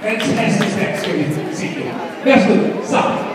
Fantastic step swinging. See you. Merci. Ça.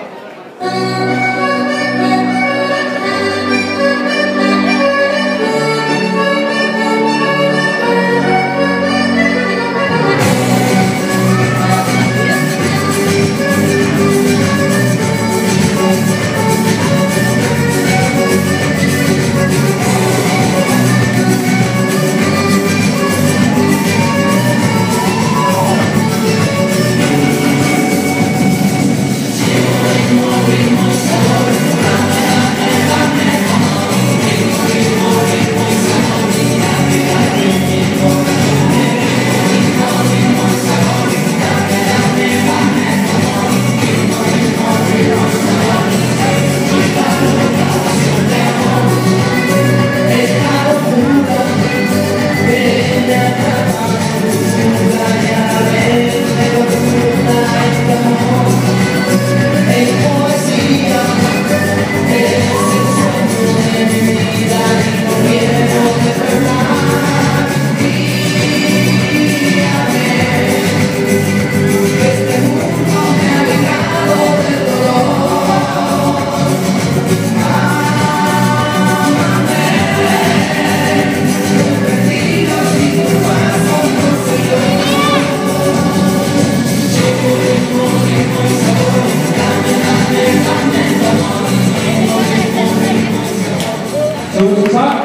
Então, tá?